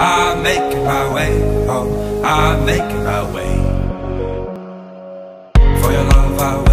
I'm making my way, oh, home. I'm making my way. For your love, I